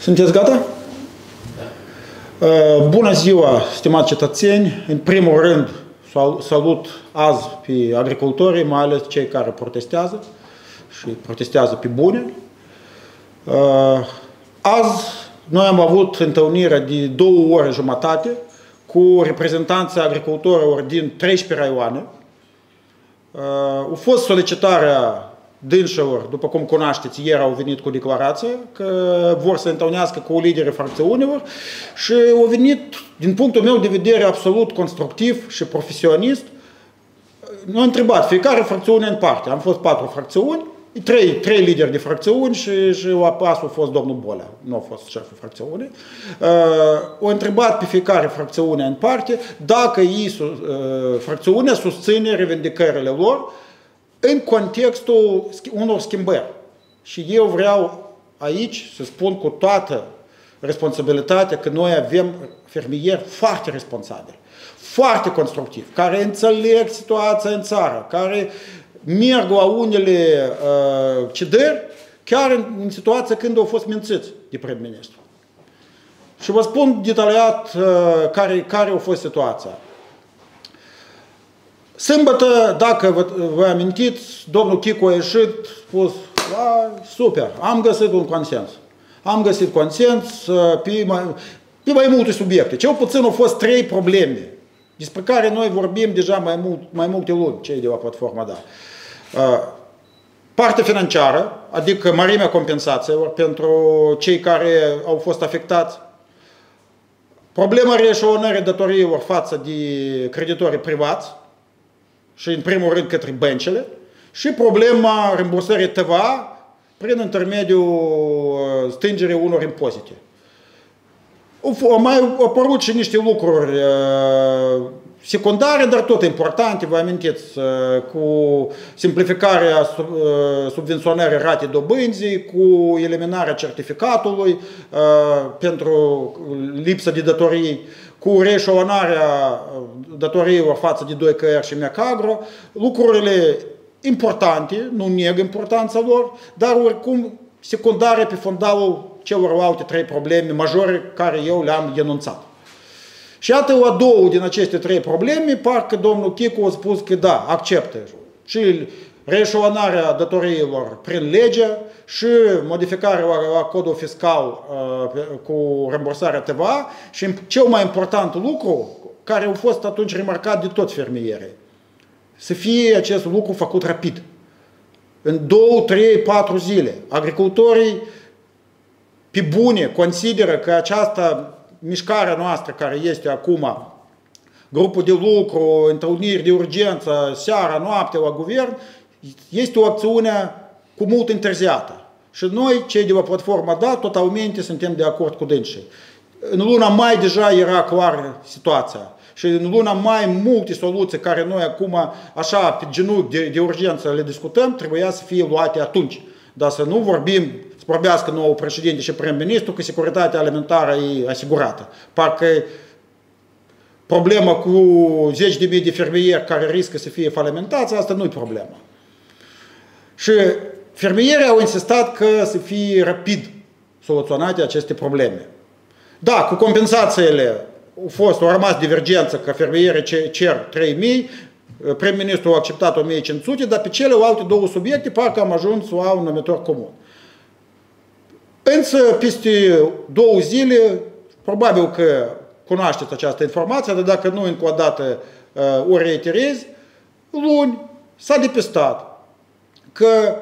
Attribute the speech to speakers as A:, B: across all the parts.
A: Sunteți gata? Da. Bună ziua, stimați cetățeni! În primul rând, salut azi pe agricultorii, mai ales cei care protestează și protestează pe bune. Azi noi am avut întâlnire de două ore jumătate cu reprezentanții agricultorilor din 13 raioane. A fost solicitarea dânșilor, după cum cunoașteți, ieri au venit cu declarație că vor să întâlnească cu liderii fracțiunilor și au venit, din punctul meu de vedere, absolut constructiv și profesionist. Nu a întrebat fiecare fracțiune în parte. Am fost patru fracțiuni, trei, trei lideri de fracțiuni și, și apasul a fost domnul Bolea, nu a fost șeful fracțiunii. Uh, au întrebat pe fiecare fracțiune în parte dacă ei, uh, fracțiunea susține revendicările lor în contextul unor schimbări. Și eu vreau aici să spun cu toată responsabilitatea că noi avem fermieri foarte responsabili, foarte constructivi, care înțeleg situația în țară, care merg la unele uh, cedări, chiar în, în situația când au fost mințiți de prim-ministru. Și vă spun detaliat uh, care, care a fost situația. Sâmbătă, dacă vă, vă amintiți, domnul Chicu a ieșit, spus, super, am găsit un consens. Am găsit consens uh, pe mai, pe mai multe subiecte. Cel puțin au fost trei probleme despre care noi vorbim deja mai, mult, mai multe luni, cei de la platforma DA. Uh, partea financiară, adică mărimea compensațiilor pentru cei care au fost afectați, problema reșonării datoriilor față de creditorii privați, și în primul rând către băncile și problema rambursării TVA prin intermediul uh, stângerii unor impozite. Au mai apărut și niște lucruri uh, secundare, dar tot importante, vă amintiți, uh, cu simplificarea subvenționării ratei dobânzii, cu eliminarea certificatului pentru lipsă de datorii, cu reșalonarea uh, datoriilor față de 2 KR și Mecagro, lucrurile importante, nu neg importanța lor, dar oricum secundare pe fundalul celorlalte trei probleme majore care eu le-am enunțat. Și iată la două din aceste trei probleme, parcă domnul Chicu a spus că da, acceptă. Și reșalonarea datoriilor prin lege și modificarea la codul fiscal uh, cu rambursarea TVA și cel mai important lucru care a fost atunci remarcat de toți fermierii, să fie acest lucru făcut rapid. În două, trei, patru zile. Agricultorii pe bune consideră că această mișcare noastră care este acum grupul de lucru, întâlniri de urgență, seara, noapte la guvern, este o acțiune cu mult întârziată. Și noi, cei de la platforma DA, totalmente suntem de acord cu dânsii. În luna mai deja era clar situația. Și în luna mai multe soluții care noi acum, așa, pe genunchi de, de urgență le discutăm, trebuia să fie luate atunci. Dar să nu vorbim, să vorbească nouă președinte și prim-ministru că securitatea alimentară e asigurată. Parcă problema cu zeci de mii de fermieri care riscă să fie falimentați, asta nu e problema. Și fermierii au insistat că să fie rapid soluționate aceste probleme. Da, cu compensațiile au fost, au rămas divergență că fermierii cer 3.000, prim-ministru a acceptat 1.500, dar pe celelalte două subiecte parcă am ajuns la un numitor comun. Însă, peste două zile, probabil că cunoașteți această informație, dar dacă nu încă o dată uh, o reiterez, luni s-a depistat că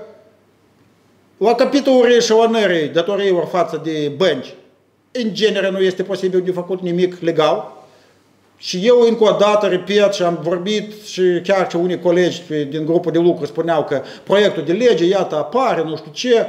A: la capitolul reșelonării datoriilor față de bănci, în genere nu este posibil de făcut nimic legal. Și eu încă o dată repet și am vorbit și chiar și unii colegi din grupul de lucru spuneau că proiectul de lege, iată, apare, nu știu ce,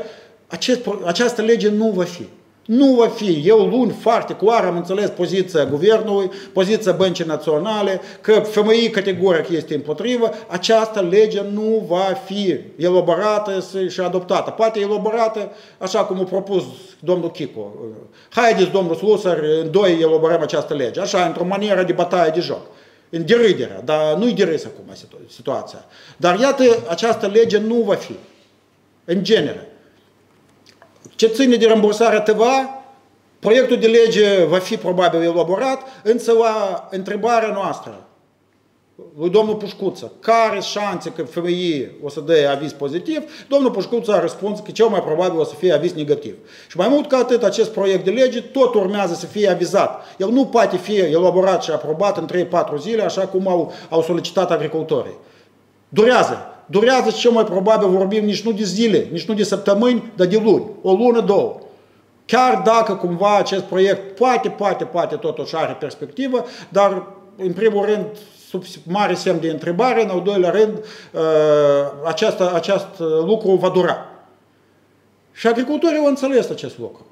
A: acest, această lege nu va fi. Nu va fi. Eu luni foarte clar am înțeles poziția guvernului, poziția băncii naționale, că FMI categoric este împotrivă. Această lege nu va fi elaborată și adoptată. Poate elaborată așa cum a propus domnul Chico. Haideți, domnul Slusar, în doi elaborăm această lege. Așa, într-o manieră de bătaie de joc. În derâdere, dar nu-i derâs acum situația. Dar iată, această lege nu va fi. În genere. Ce ține de rambursarea TVA, Proiectul de lege va fi probabil elaborat, însă la întrebarea noastră, lui domnul Pușcuță, care șanse că femeie o să dea aviz pozitiv, domnul Pușcuță a răspuns că cel mai probabil o să fie aviz negativ. Și mai mult ca atât, acest proiect de lege tot urmează să fie avizat. El nu poate fi elaborat și aprobat în 3-4 zile, așa cum au, au solicitat agricultorii. Durează. Durează și cel mai probabil vorbim nici nu de zile, nici nu de săptămâni, dar de luni. O lună, două. Chiar dacă cumva acest proiect poate, poate, poate totuși are perspectivă, dar în primul rând sub mare semn de întrebare, în al doilea rând, uh, acest, acest lucru va dura. Și agricultorii au înțeles acest lucru.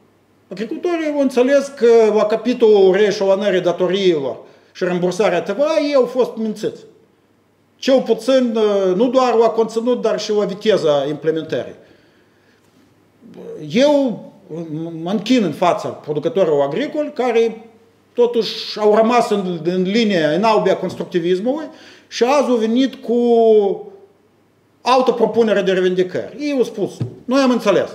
A: Agricultorii au înțeles că la capitolul reșolanării datoriilor și rambursarea TVA ei au fost mințiți. Cel puțin uh, nu doar la conținut, dar și la viteza implementării. Eu mă închin în fața producătorilor agricoli care totuși au rămas în, în linie, în albia constructivismului și azi au venit cu altă propunere de revendicări. Ei au spus, noi am înțeles.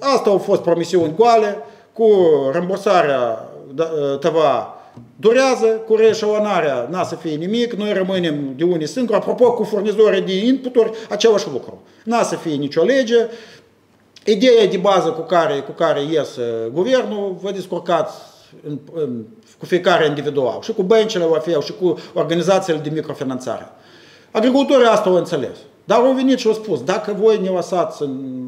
A: Asta au fost promisiuni goale, cu rambursarea da, TVA durează, cu reșalonarea n-a să fie nimic, noi rămânem de unii singuri. Apropo, cu furnizorii de inputuri, același lucru. N-a să fie nicio lege. Ideea de bază cu care, cu care ies guvernul, vă descurcați în, în, cu fiecare individual, și cu băncile la fel, și cu organizațiile de microfinanțare. Agricultorii asta au înțeles. Dar au venit și au spus, dacă voi ne lăsați în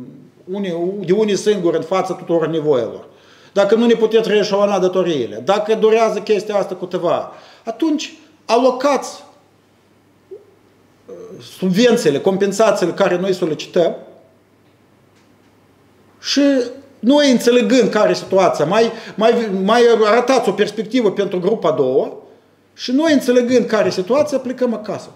A: unii, de unii singuri în fața tuturor nevoilor, dacă nu ne puteți reșalona datoriile, dacă durează chestia asta cu TVA, atunci alocați uh, subvențiile, compensațiile care noi solicităm și noi înțelegând care e situația, mai, mai, mai arătați o perspectivă pentru grupa a doua și noi înțelegând care e situația, plecăm acasă.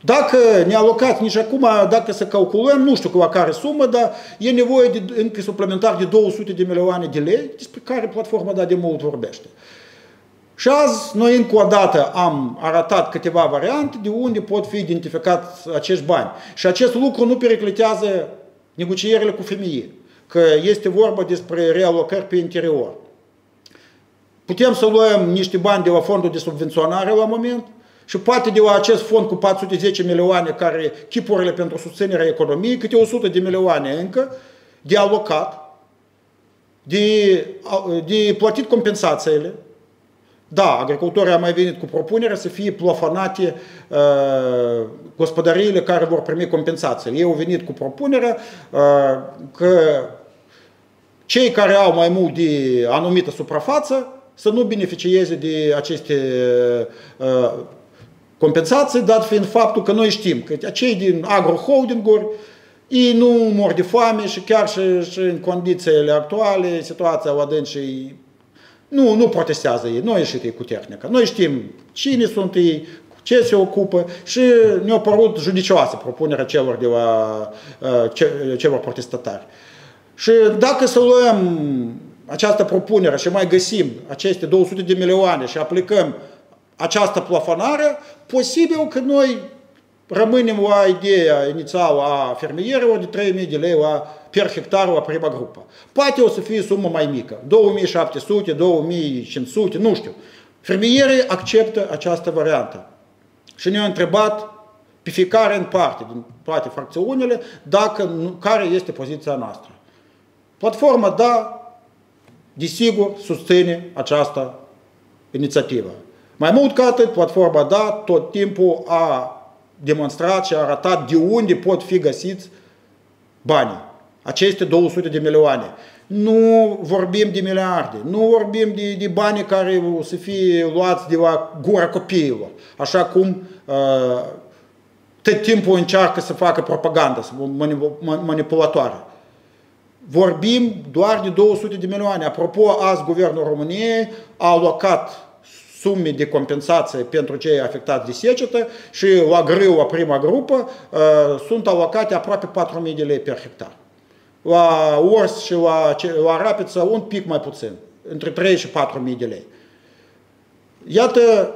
A: Dacă ne alocați nici acum, dacă să calculăm, nu știu cu la care sumă, dar e nevoie de, încă suplimentar de 200 de milioane de lei, despre care platforma da de mult vorbește. Și azi noi încă o dată am arătat câteva variante de unde pot fi identificați acești bani. Și acest lucru nu periclitează negocierile cu femeie că este vorba despre realocări pe interior. Putem să luăm niște bani de la fondul de subvenționare la moment și poate de la acest fond cu 410 milioane care chipurile pentru susținerea economiei, câte 100 de milioane încă de alocat, de, de plătit compensațiile. Da, agricultorii au mai venit cu propunerea să fie plafonate uh, gospodăriile care vor primi compensații. Ei au venit cu propunerea uh, că cei care au mai mult de anumită suprafață să nu beneficieze de aceste uh, compensații, dat fiind faptul că noi știm că cei din agroholdinguri ei nu mor de foame și chiar și, și în condițiile actuale, situația la și nu, nu protestează ei, noi ieșit ei cu tehnica. Noi știm cine sunt ei, ce se ocupă și ne-a părut judicioasă propunerea celor, de la, uh, celor protestatari. Și dacă să luăm această propunere și mai găsim aceste 200 de milioane și aplicăm această plafonare, posibil că noi rămânem la ideea inițială a fermierilor de 3.000 de lei la, per hectar la prima grupă. Poate o să fie sumă mai mică, 2700, 2500, nu știu. Fermierii acceptă această variantă. Și ne-au întrebat pe fiecare în parte, din toate fracțiunile, dacă, care este poziția noastră. Platforma, da, desigur, susține această inițiativă. Mai mult ca atât, platforma, da, tot timpul a demonstrat și a arătat de unde pot fi găsiți banii. Aceste 200 de milioane. Nu vorbim de miliarde, nu vorbim de, de bani care o să fie luați de la gura copiilor, așa cum uh, tot timpul încearcă să facă propaganda manipulatoare vorbim doar de 200 de milioane. Apropo, azi Guvernul României a alocat sume de compensație pentru cei afectați de secetă și la grâu, la prima grupă, sunt alocate aproape 4.000 de lei per hectar. La ors și la, la rapiță un pic mai puțin, între 3 și 4.000 de lei. Iată,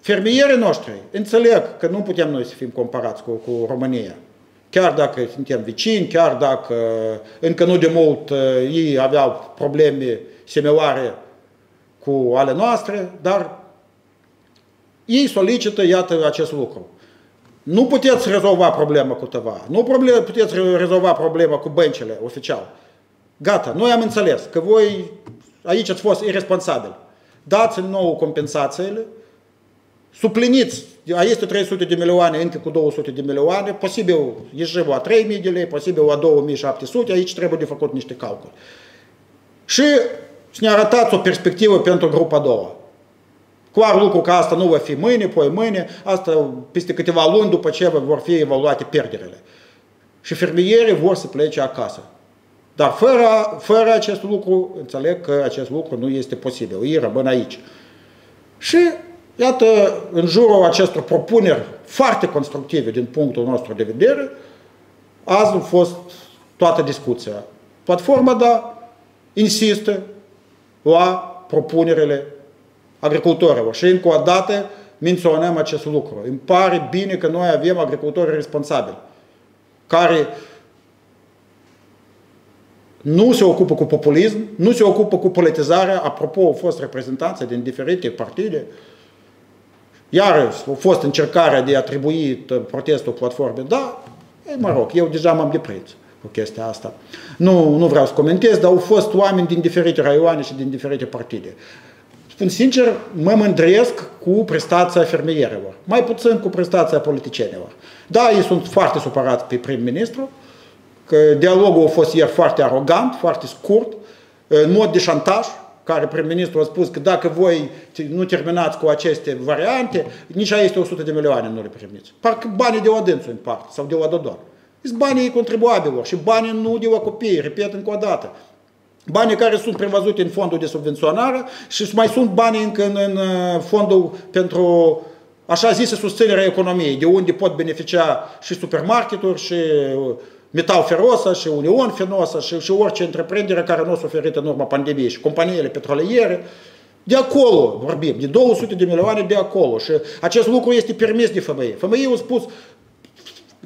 A: fermierii noștri înțeleg că nu putem noi să fim comparați cu, cu România. Chiar dacă suntem vecini, chiar dacă încă nu de mult ei aveau probleme similare cu ale noastre, dar ei solicită, iată, acest lucru. Nu puteți rezolva problema cu tăva, nu puteți rezolva problema cu băncile oficial. Gata, noi am înțeles că voi aici ați fost irresponsabil. Dați în nou compensațiile, supliniți, este 300 de milioane, încă cu 200 de milioane, posibil ieșim la 3.000 de lei, posibil la 2.700, aici trebuie de făcut niște calcule. Și să ne arătați o perspectivă pentru grupa a doua. Clar lucru că asta nu va fi mâine, poi mâine, asta peste câteva luni după ce vor fi evaluate pierderile. Și fermierii vor să plece acasă. Dar fără, fără acest lucru, înțeleg că acest lucru nu este posibil. Ei rămân aici. Și iată, în jurul acestor propuneri foarte constructive din punctul nostru de vedere, azi a fost toată discuția. Platforma, da, insistă la propunerile agricultorilor. Și încă o dată menționăm acest lucru. Îmi pare bine că noi avem agricultori responsabili, care nu se ocupă cu populism, nu se ocupă cu politizarea. Apropo, au fost reprezentanțe din diferite partide. Iar a fost încercarea de a atribui protestul platformei. Da, e, mă rog, eu deja m-am deprins cu chestia asta. Nu, nu vreau să comentez, dar au fost oameni din diferite raioane și din diferite partide. Spun sincer, mă mândresc cu prestația fermierilor, mai puțin cu prestația politicienilor. Da, ei sunt foarte supărați pe prim-ministru, că dialogul a fost ieri foarte arogant, foarte scurt, în mod de șantaj, care prim-ministru a spus că dacă voi nu terminați cu aceste variante, nici este 100 de milioane nu le primiți. Parcă banii de la dânsul în parte, sau de la Dodon. Sunt banii contribuabilor și banii nu de la copii, repet încă o dată. Banii care sunt prevăzuti în fondul de subvenționare și mai sunt banii încă în, în uh, fondul pentru așa zisă susținerea economiei, de unde pot beneficia și supermarketuri, și uh, Metal Ferosa, și Union Fenosa, și, și orice întreprindere care nu a suferit în urma pandemiei, și companiile petroliere. De acolo vorbim, de 200 de milioane de acolo. Și acest lucru este permis de femei. Femeii au spus,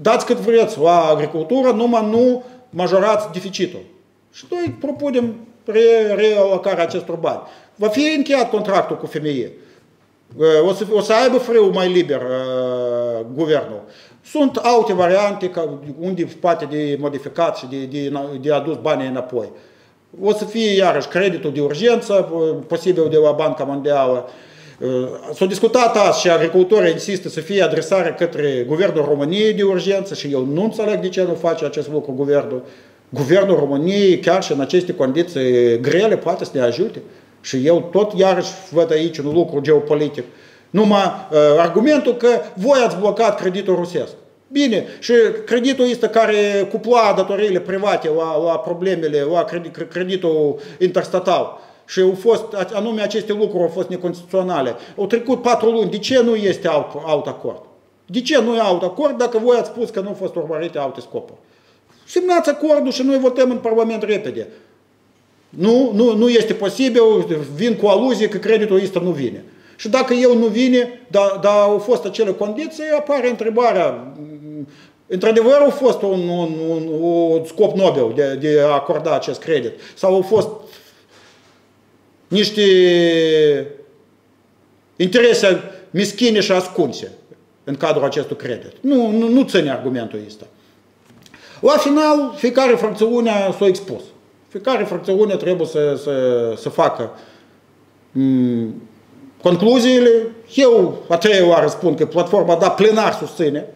A: dați cât vreți la agricultură, numai nu majorați deficitul. Și noi propunem re, realocarea acestor bani. Va fi încheiat contractul cu femeie. O să, o să aibă frâu mai liber uh, guvernul. Sunt alte variante ca, unde poate de modificat și de, de, de adus banii înapoi. O să fie iarăși creditul de urgență, posibil de la Banca Mondială. S-a discutat azi și agricultorii insistă să fie adresare către Guvernul României de urgență și eu nu înțeleg de ce nu face acest lucru Guvernul. Guvernul României, chiar și în aceste condiții grele, poate să ne ajute. Și eu tot iarăși văd aici un lucru geopolitic. Numai uh, argumentul că voi ați blocat creditul rusesc. Bine, și creditul este care cupla datoriile private la, la problemele, la credit, creditul interstatal. Și au fost, anume aceste lucruri au fost neconstituționale. Au trecut patru luni. De ce nu este alt, alt acord? De ce nu e alt acord dacă voi ați spus că nu au fost urmărite alte scopuri? Semnați acordul și noi votăm în Parlament repede. Nu, nu, nu este posibil, vin cu aluzie că creditul ăsta nu vine. Și dacă el nu vine, dar da, au fost acele condiții, apare întrebarea, într-adevăr a fost un, un, un, un scop Nobel de, de a acorda acest credit? Sau au fost niște interese mischine și ascunse în cadrul acestui credit? Nu, nu, nu ține argumentul ăsta. La final, fiecare fracțiune s-a expus. Fiecare fracțiune trebuie să, să, să facă mm, concluziile. Eu a treia oară spun că platforma da plenar susține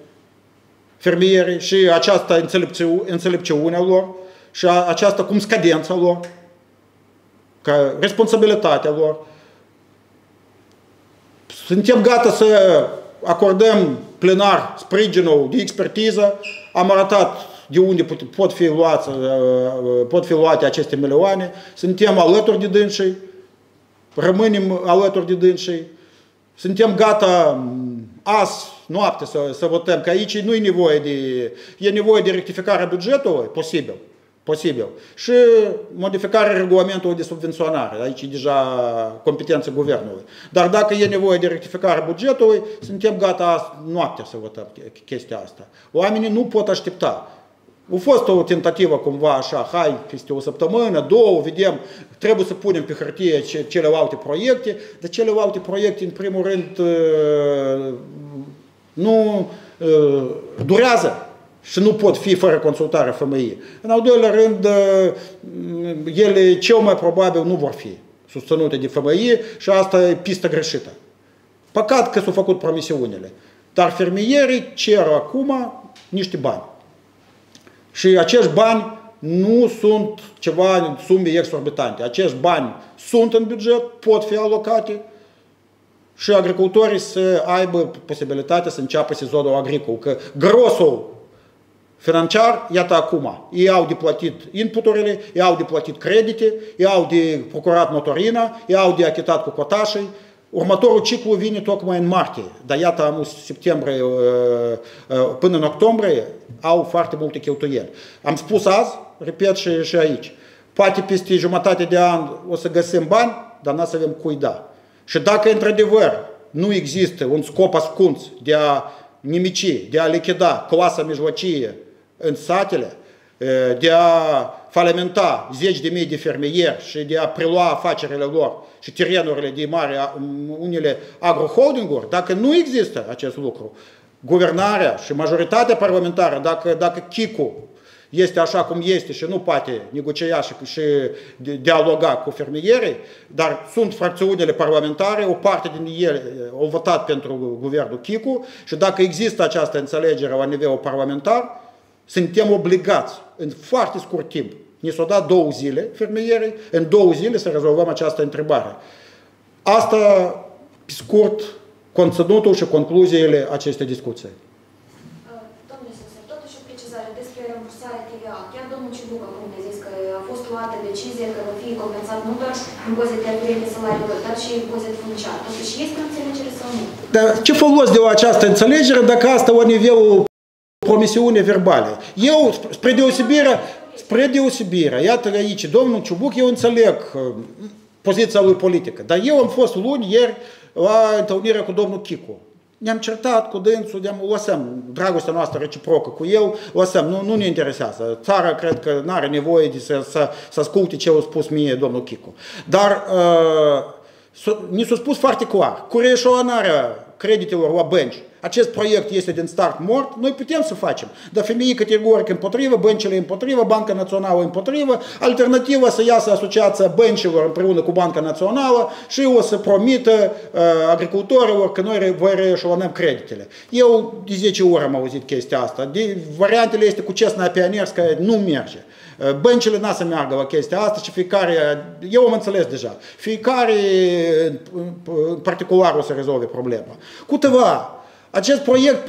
A: fermierii și această înțelepciune, înțelepciunea lor și această cum scadența lor, ca responsabilitatea lor. Suntem gata să acordăm plenar sprijinul de expertiză. Am arătat de unde pot fi, luați, uh, uh, pot fi luate aceste milioane, suntem alături de dânsii, rămânem alături de dânsii, suntem gata mm, azi, noapte, să, să votăm, că aici nu e nevoie de, e nevoie de rectificarea bugetului, posibil, posibil. Și modificarea regulamentului de subvenționare, aici e deja competența guvernului. Dar dacă e nevoie de rectificarea bugetului, suntem gata noaptea să votăm chestia asta. Oamenii nu pot aștepta. A fost o tentativă cumva așa, hai, peste o săptămână, două, vedem, trebuie să punem pe hârtie celelalte proiecte, dar celelalte proiecte, în primul rând, uh, nu uh, durează și nu pot fi fără consultarea femeii. În al doilea rând, uh, ele cel mai probabil nu vor fi susținute de femeie și asta e pista greșită. Păcat că s-au făcut promisiunile. Dar fermierii cer acum niște bani. Și acești bani nu sunt ceva sume exorbitante. Acești bani sunt în buget, pot fi alocate și agricultorii să aibă posibilitatea să înceapă sezonul agricol. Că grosul financiar, iată acum, ei au de plătit inputurile, ei au de plătit credite, ei au de procurat motorina, ei au de achitat cu cotașii, Următorul ciclu vine tocmai în martie, dar iată anul septembrie uh, uh, până în octombrie au foarte multe cheltuieli. Am spus azi, repet și, și aici, poate peste jumătate de an o să găsim bani, dar nu să avem cui da. Și dacă într-adevăr nu există un scop ascuns de a nimici, de a lichida clasa mijlocie în satele, de a falimenta zeci de mii de fermieri și de a prelua afacerile lor și terenurile de mare, unele agroholdinguri, dacă nu există acest lucru, guvernarea și majoritatea parlamentară, dacă, dacă Chicu este așa cum este și nu poate negocia și, și dialoga cu fermierii, dar sunt fracțiunile parlamentare, o parte din ele au votat pentru guvernul Chicu și dacă există această înțelegere la nivel parlamentar, suntem obligați în foarte scurt timp. Ni s-au dat două zile fermierii, în două zile să rezolvăm această întrebare. Asta, pe scurt, conținutul și concluziile acestei discuții.
B: Domnule Sesar, totuși o precizare despre rambursarea TVA. Chiar domnul Cibuc acum ne zis că a fost luată decizie că va fi compensat nu doar impozit de salariilor, dar și impozit funciar. Totuși este o înțelegere sau nu?
A: Dar ce folos de o această înțelegere dacă asta o nivelul promisiune verbale. Eu, spre deosebire, spre deosebire, iată aici, domnul Ciubuc, eu înțeleg uh, poziția lui politică, dar eu am fost luni, ieri, la întâlnirea cu domnul Chicu. Ne-am certat cu dânsul, de lăsăm dragostea noastră reciprocă cu el, lăsăm, nu, nu ne interesează. Țara cred că nu are nevoie de să, să, să asculte ce a spus mie domnul Chicu. Dar uh, ni s-a spus foarte clar, cu reșoanarea creditelor la bănci, acest proiect este din start mort, noi putem să facem. Dar femeii categoric împotrivă, băncile împotrivă, Banca Națională împotrivă, alternativa să iasă asociația băncilor împreună cu Banca Națională și o să promită uh, agricultorilor că noi voi reeșalonăm creditele. Eu de 10 ori am auzit chestia asta. De, variantele este cu cesna pionierscă, nu merge. Uh, băncile n-a să meargă la chestia asta și fiecare, eu am înțeles deja, fiecare în particular o să rezolve problema. Cu tăva, acest proiect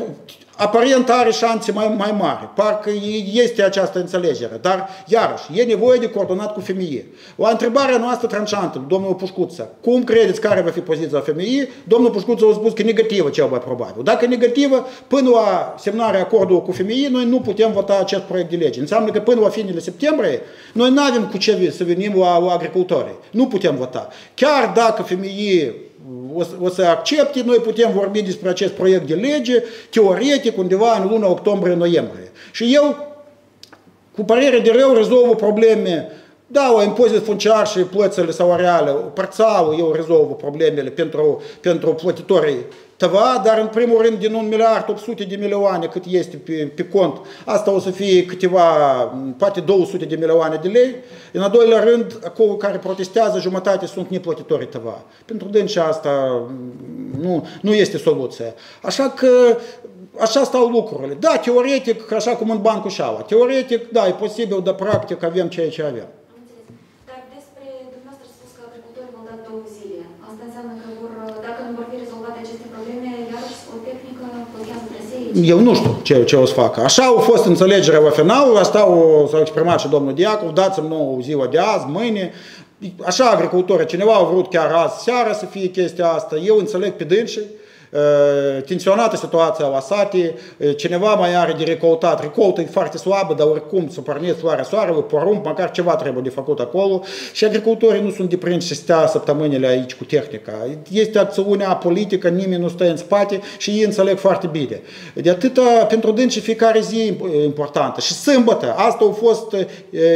A: aparent are șanse mai, mai mari, parcă este această înțelegere, dar iarăși e nevoie de coordonat cu femeie. La întrebarea noastră tranșantă, domnul Pușcuță, cum credeți care va fi poziția femeii? Domnul Pușcuță a spus că negativă cel mai probabil. Dacă negativă, până la semnarea acordului cu femeie, noi nu putem vota acest proiect de lege. Înseamnă că până la finele septembrie, noi nu avem cu ce să venim la, la agricultori. Nu putem vota. Chiar dacă femeie o, o să accepte, noi putem vorbi despre acest proiect de lege, teoretic, undeva în luna octombrie-noiembrie. Și eu, cu părere de rău, rezolvă probleme da, o impozit funciar și plățile salariale, parțial eu rezolvă problemele pentru, pentru plătitorii TVA, dar în primul rând din 1 miliard 800 de milioane cât este pe, pe cont, asta o să fie câteva, poate 200 de milioane de lei. În al doilea rând, acolo care protestează, jumătate sunt neplătitori TVA. Pentru dânsi asta nu, nu este soluția. Așa că așa stau lucrurile. Da, teoretic, așa cum în bancul șaua. Teoretic, da, e posibil, dar practic avem ceea ce avem. Eu nu știu ce, ce o să facă. Așa a fost înțelegerea la final, asta o, s-a exprimat și domnul Diacov, dați-mi nouă ziua de azi, mâine, Așa agricultorii, cineva a vrut chiar azi seara să fie chestia asta, eu înțeleg pe dânsii, tensionată situația la sate, cineva mai are de recoltat, recoltă e foarte slabă, dar oricum să pornesc floarea soarelui, porumb, măcar ceva trebuie de făcut acolo și agricultorii nu sunt deprinși să stea săptămânile aici cu tehnica. Este acțiunea politică, nimeni nu stă în spate și ei înțeleg foarte bine. De atâta, pentru dânsi fiecare zi importantă. Și sâmbătă, asta a fost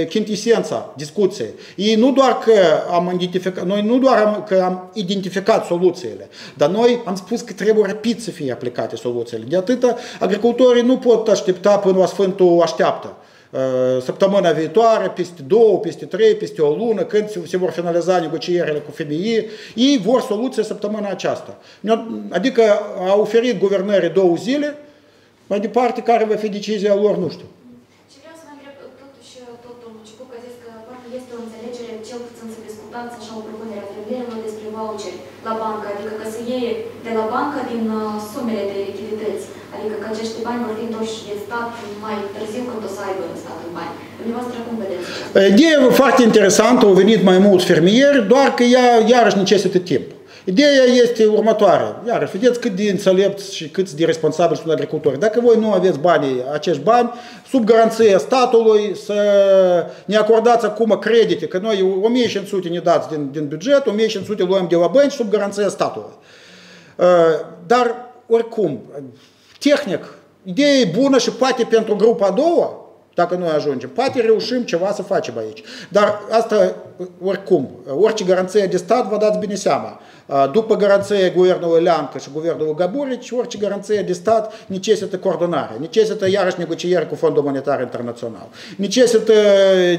A: chintisența discuției. Ei nu doar că am identificat, noi nu doar că am identificat soluțiile, dar noi am spus că trebuie rapid să fie aplicate soluțiile. De atât, agricultorii nu pot aștepta până la Sfântul așteaptă săptămâna viitoare, peste două, peste trei, peste o lună, când se vor finaliza negocierile cu FMI, ei vor soluție săptămâna aceasta. Adică a oferit guvernării două zile, mai departe care va fi decizia lor, nu știu.
B: Și vreau să vă întreb totuși tot domnul Cicuc a zis că parcă este o înțelegere, cel puțin să discutați așa o propunere a fermierilor despre voucheri la bancă, adică că se iei de la bancă din sumele de lichidități. Adică că acești bani vor fi întorși de stat mai târziu când o să aibă statul bani. Dumneavoastră cum vedeți?
A: Ideea foarte interesantă, au venit mai mulți fermieri, doar că ea iarăși necesită timp. Ideea este următoarea. Iar vedeți cât de înțelepți și cât de responsabili sunt agricultorii. Dacă voi nu aveți banii, acești bani, sub garanția statului, să ne acordați acum credite, că noi 1500 ne dați din, din buget, 1500 luăm de la bănci sub garanția statului. Dar, oricum, tehnic, ideea e bună și poate pentru grupa a doua, dacă noi ajungem. Poate reușim ceva să facem aici. Dar asta, oricum, orice garanție de stat, vă dați bine seama. După garanția guvernului Leancă și guvernului Gaburici, orice garanție de stat necesită coordonare, necesită iarăși negocieri cu Fondul Monetar Internațional, necesită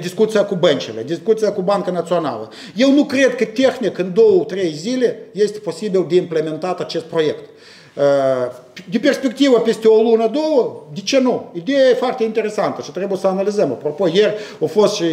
A: discuția cu băncile, discuția cu Banca Națională. Eu nu cred că tehnic în două, trei zile este posibil de implementat acest proiect. De perspectivă peste o lună, două, de ce nu? Ideea e foarte interesantă și trebuie să analizăm. Apropo, ieri a fost și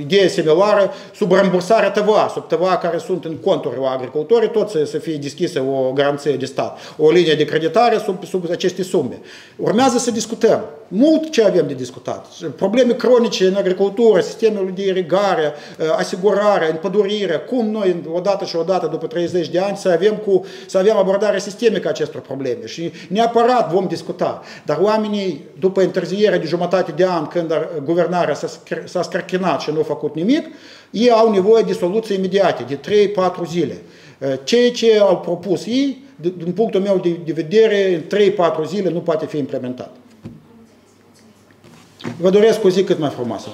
A: idee similară sub rambursarea TVA, sub TVA care sunt în conturi la agricultori, tot să, să fie deschisă o garanție de stat, o linie de creditare sub, sub aceste sume. Urmează să discutăm. Mult ce avem de discutat. Probleme cronice în agricultură, sistemele de irigare, asigurare, împădurire, cum noi odată și odată după 30 de ani să avem, cu, să avem abordare sistemică acestor probleme și neapărat vom discuta. Dar oamenii, după întârzierea de jumătate de an, când guvernarea s-a scărchinat și nu a făcut nimic, ei au nevoie de soluții imediate, de 3-4 zile. Ceea ce au propus ei, din punctul meu de, vedere, în 3-4 zile nu poate fi implementat. Vă doresc o zi cât mai frumoasă.